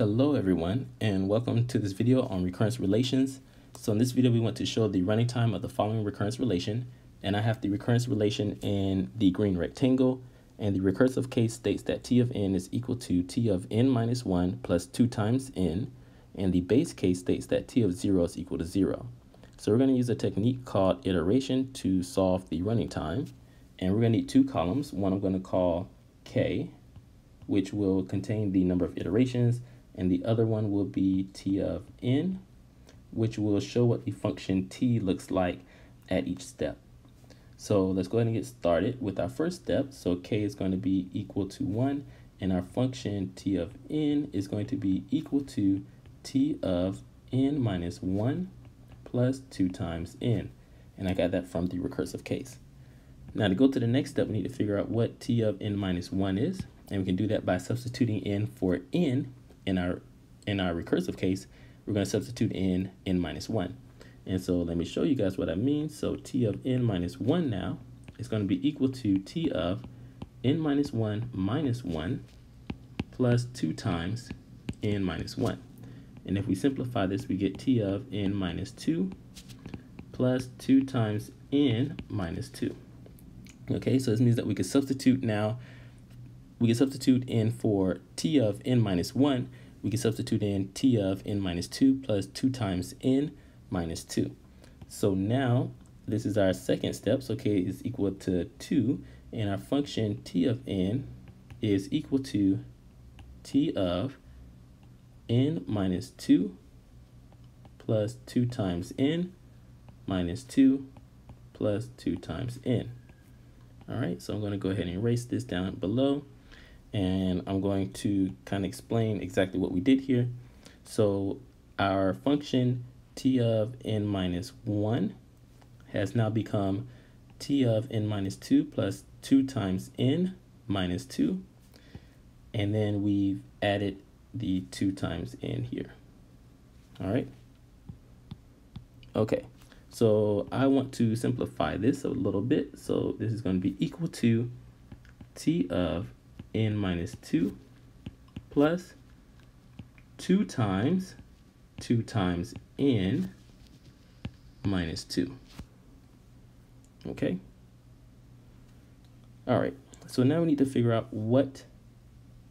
Hello everyone and welcome to this video on recurrence relations. So in this video we want to show the running time of the following recurrence relation and I have the recurrence relation in the green rectangle and the recursive case states that t of n is equal to t of n minus 1 plus 2 times n and the base case states that t of 0 is equal to 0. So we're going to use a technique called iteration to solve the running time and we're going to need two columns. One I'm going to call k which will contain the number of iterations and the other one will be t of n, which will show what the function t looks like at each step. So let's go ahead and get started with our first step. So k is going to be equal to 1, and our function t of n is going to be equal to t of n minus 1 plus 2 times n. And I got that from the recursive case. Now to go to the next step, we need to figure out what t of n minus 1 is. And we can do that by substituting n for n in our in our recursive case, we're going to substitute in n minus 1. And so let me show you guys what I mean. So t of n minus 1 now is going to be equal to t of n minus 1 minus 1 plus 2 times n minus 1. And if we simplify this, we get t of n minus 2 plus 2 times n minus 2. Okay, so this means that we can substitute now we can substitute in for t of n minus 1, we can substitute in t of n minus 2 plus 2 times n minus 2. So now this is our second step. So k is equal to 2, and our function t of n is equal to t of n minus 2 plus 2 times n minus 2 plus 2 times n. All right, so I'm going to go ahead and erase this down below and I'm going to kind of explain exactly what we did here. So our function t of n minus 1 has now become t of n minus 2 plus 2 times n minus 2. And then we've added the 2 times n here. All right. Okay, so I want to simplify this a little bit. So this is going to be equal to t of n minus 2 plus 2 times 2 times n minus 2. Okay? All right, so now we need to figure out what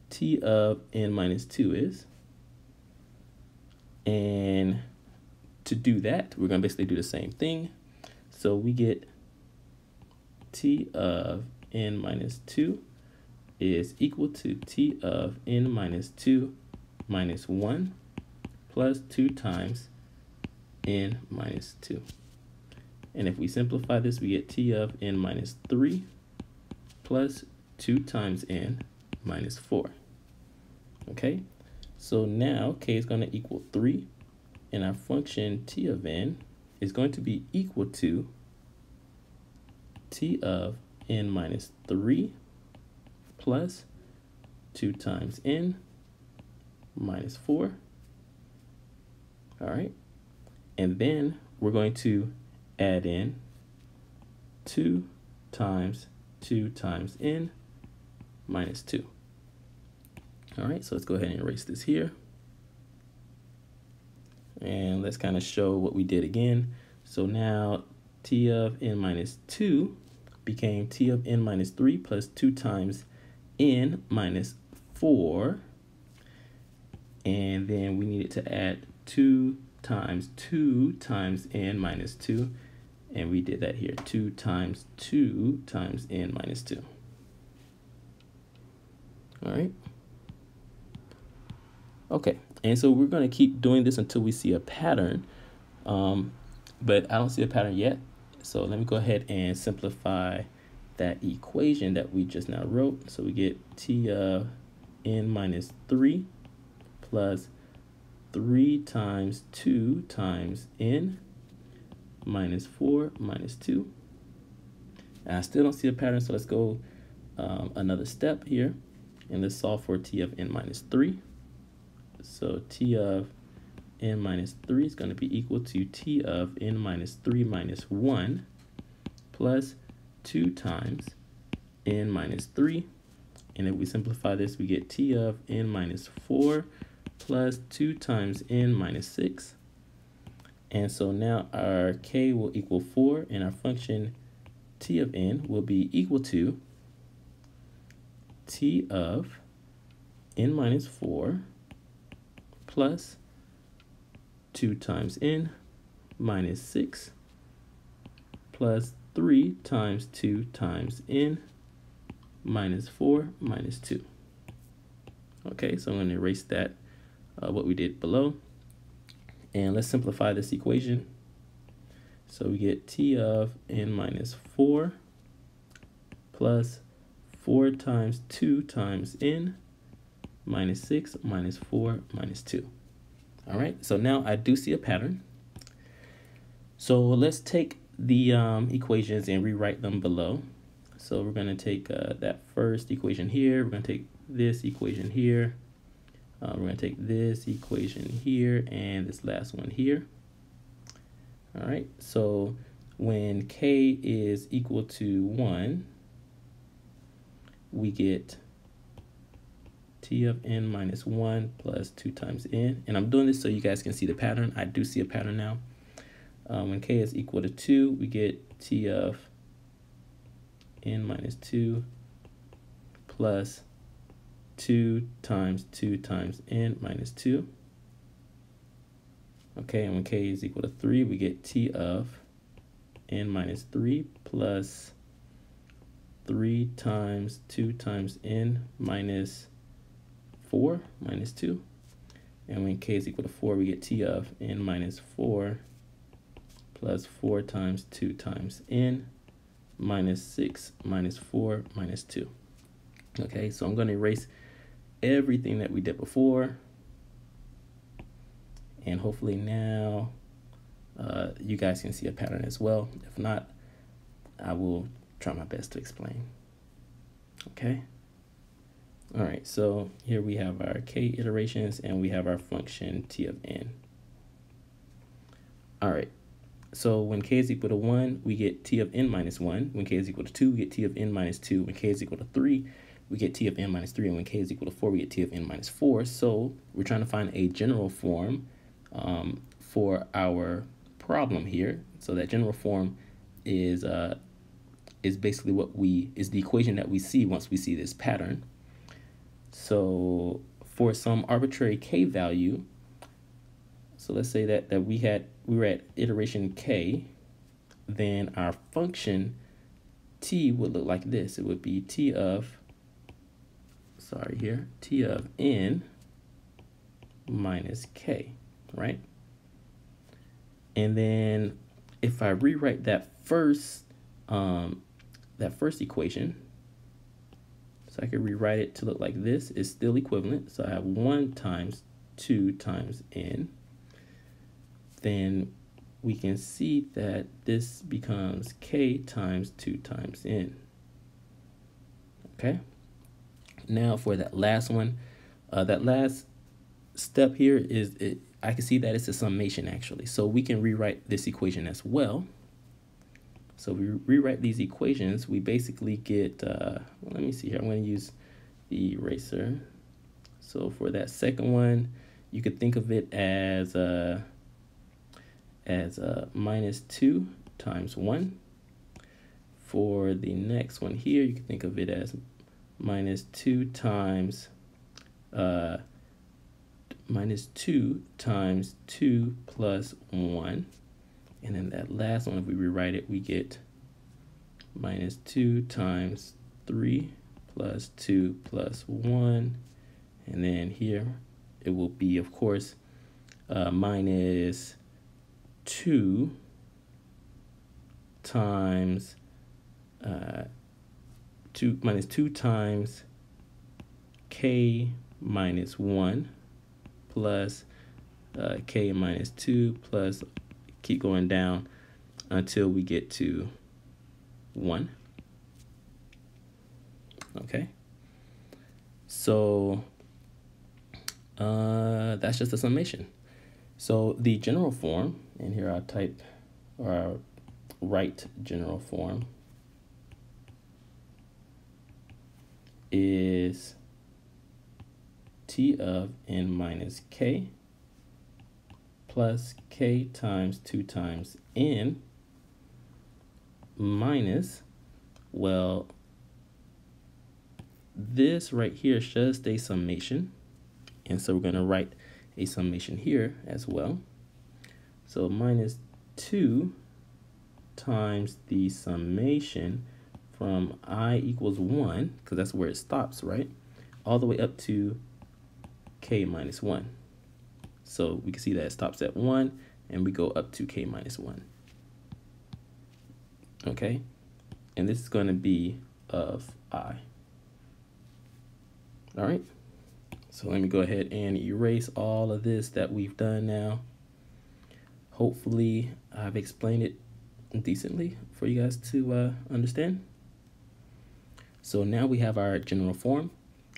t of n minus 2 is. And to do that, we're going to basically do the same thing. So we get t of n minus 2 is equal to t of n minus 2 minus 1 plus 2 times n minus 2. And if we simplify this, we get t of n minus 3 plus 2 times n minus 4. Okay, so now k is going to equal 3, and our function t of n is going to be equal to t of n minus 3 plus 2 times n minus 4. All right. And then we're going to add in 2 times 2 times n minus 2. All right, so let's go ahead and erase this here. And let's kind of show what we did again. So now t of n minus 2 became t of n minus 3 plus 2 times n minus 4. And then we needed to add 2 times 2 times n minus 2. And we did that here. 2 times 2 times n minus 2. All right. Okay, and so we're going to keep doing this until we see a pattern. Um, but I don't see a pattern yet. So let me go ahead and simplify that equation that we just now wrote. So we get t of n minus 3 plus 3 times 2 times n minus 4 minus 2. And I still don't see a pattern, so let's go um, another step here. And let's solve for t of n minus 3. So t of n minus 3 is going to be equal to t of n minus 3 minus 1 plus 2 times n minus 3. And if we simplify this, we get t of n minus 4 plus 2 times n minus 6. And so now our k will equal 4, and our function t of n will be equal to t of n minus 4 plus 2 times n minus 6 plus 3 times 2 times n minus 4 minus 2. Okay, so I'm going to erase that, uh, what we did below. And let's simplify this equation. So we get t of n minus 4 plus 4 times 2 times n minus 6 minus 4 minus 2. All right, so now I do see a pattern. So let's take the um, equations and rewrite them below. So we're going to take uh, that first equation here. We're going to take this equation here. Uh, we're going to take this equation here and this last one here. All right, so when k is equal to 1, we get t of n minus 1 plus 2 times n. And I'm doing this so you guys can see the pattern. I do see a pattern now. Um, when k is equal to 2, we get t of n minus 2 plus 2 times 2 times n minus 2. Okay, and when k is equal to 3, we get t of n minus 3 plus 3 times 2 times n minus 4 minus 2. And when k is equal to 4, we get t of n minus 4 plus 4 times 2 times n minus 6 minus 4 minus 2. Okay, so I'm going to erase everything that we did before. And hopefully now uh, you guys can see a pattern as well. If not, I will try my best to explain. Okay. All right, so here we have our k iterations and we have our function t of n. All right, so when k is equal to 1, we get t of n minus 1. When k is equal to 2, we get t of n minus 2. When k is equal to 3, we get t of n minus 3. And when k is equal to 4, we get t of n minus 4. So we're trying to find a general form um, for our problem here. So that general form is uh, is basically what we is the equation that we see once we see this pattern. So for some arbitrary k value, so let's say that, that we had we were at iteration k, then our function t would look like this. It would be t of, sorry here, t of n minus k, right? And then if I rewrite that first um, that first equation, so I could rewrite it to look like this, is still equivalent. So I have 1 times 2 times n. Then we can see that this becomes k times 2 times n. Okay. Now for that last one, uh, that last step here is it, I can see that it's a summation actually. So we can rewrite this equation as well. So we rewrite these equations, we basically get, uh, well, let me see here, I'm going to use the eraser. So for that second one, you could think of it as, uh, as uh, minus 2 times 1. For the next one here, you can think of it as minus 2 times uh, minus 2 times 2 plus 1. And then that last one, if we rewrite it, we get minus 2 times 3 plus 2 plus 1. And then here it will be, of course, uh, minus 2 times uh, 2 minus 2 times k minus 1 plus uh, k minus 2 plus keep going down until we get to 1. Okay. So uh, that's just a summation. So the general form, and here I'll type or I'll write general form is t t of n minus k plus k times 2 times n minus, well, this right here should stay summation. And so we're going to write a summation here as well. So minus 2 times the summation from i equals 1, because that's where it stops, right? All the way up to k minus 1. So we can see that it stops at 1, and we go up to k minus 1. Okay? And this is going to be of i. All right? So let me go ahead and erase all of this that we've done now. Hopefully I've explained it decently for you guys to uh, understand. So now we have our general form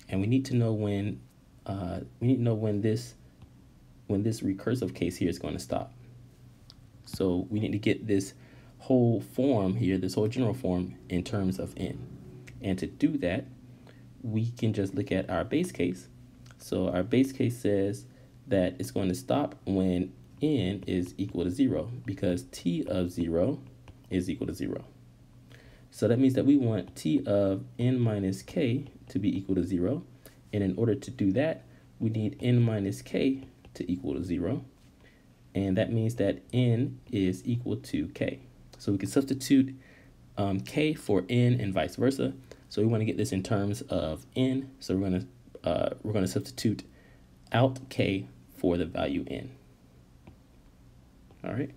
and we need to know when uh, we need to know when this when this recursive case here is going to stop. So we need to get this whole form here, this whole general form in terms of n. And to do that, we can just look at our base case. So our base case says that it's going to stop when n is equal to 0 because t of 0 is equal to 0. So that means that we want t of n minus k to be equal to 0. And in order to do that, we need n minus k to equal to 0. And that means that n is equal to k. So we can substitute um, k for n and vice versa. So we want to get this in terms of n. So we're going to uh, we're going to substitute out k for the value n. All right.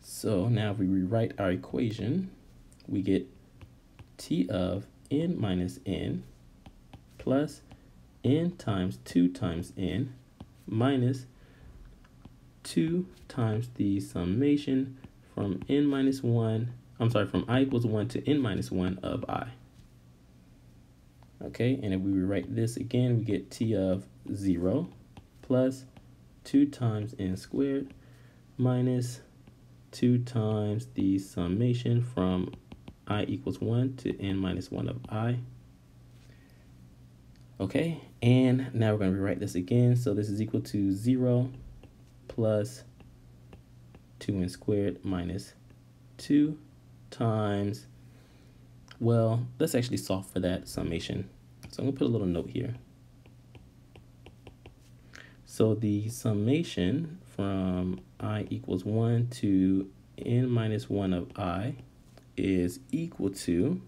So now if we rewrite our equation, we get t of n minus n plus n times 2 times n minus 2 times the summation from n minus 1, I'm sorry, from i equals 1 to n minus 1 of i. Okay, and if we rewrite this again, we get t of 0 plus 2 times n squared minus 2 times the summation from i equals 1 to n minus 1 of i. Okay, and now we're going to rewrite this again. So this is equal to 0 plus 2n squared minus 2 times, well, let's actually solve for that summation. So I'm to put a little note here. So the summation from i equals 1 to n minus 1 of i is equal to,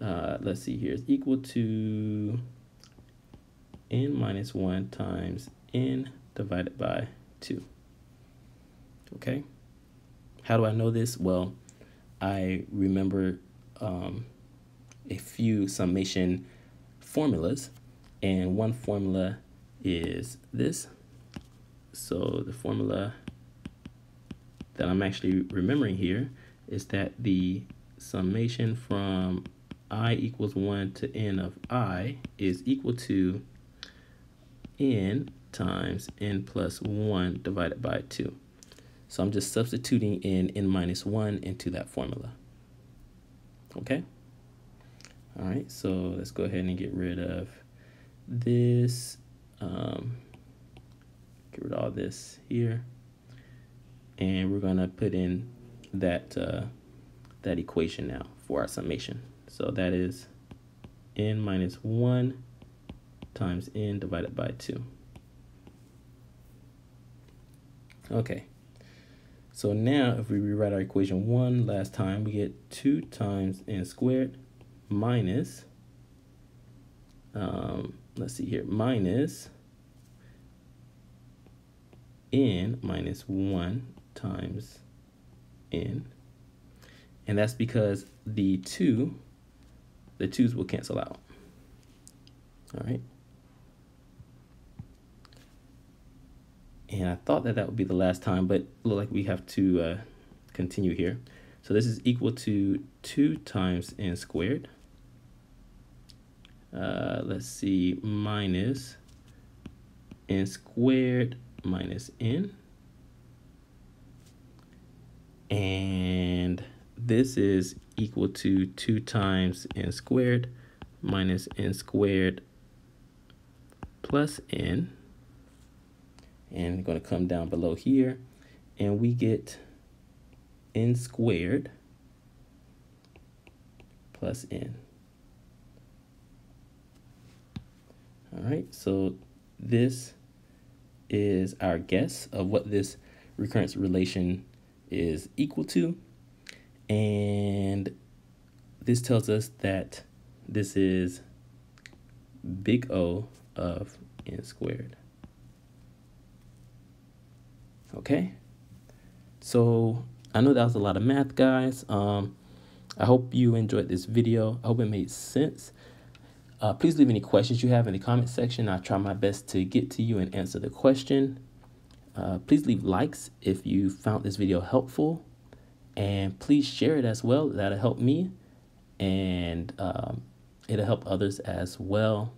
uh, let's see here, is equal to n minus 1 times n divided by 2. Okay? How do I know this? Well, I remember um, a few summation formulas, and one formula is this. So the formula that I'm actually remembering here is that the summation from i equals 1 to n of i is equal to n times n plus 1 divided by 2. So I'm just substituting in n minus 1 into that formula. Okay? All right, so let's go ahead and get rid of this. Um, get rid of all this here. And we're to put in that, uh, that equation now for our summation. So that is n minus 1 times n divided by 2. Okay. So now if we rewrite our equation one last time, we get 2 times n squared minus, um, let's see here, minus n minus 1 times n. And that's because the 2, the 2's will cancel out. All right. And I thought that that would be the last time, but look like we have to uh, continue here. So this is equal to 2 times n squared. Uh, let's see, minus n squared minus n. And this is equal to 2 times n squared minus n squared plus n. And going to come down below here. And we get n squared plus n. All right, so this is our guess of what this recurrence relation is equal to. And this tells us that this is big O of n squared. Okay, so I know that was a lot of math, guys. Um, I hope you enjoyed this video. I hope it made sense. Uh, please leave any questions you have in the comment section. I'll try my best to get to you and answer the question. Uh, please leave likes if you found this video helpful. And please share it as well. That'll help me. And um, it'll help others as well.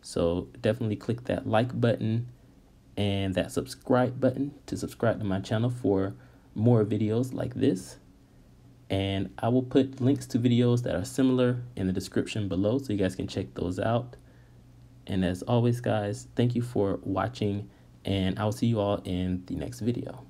So definitely click that like button and that subscribe button to subscribe to my channel for more videos like this. And I will put links to videos that are similar in the description below so you guys can check those out. And as always, guys, thank you for watching and I'll see you all in the next video.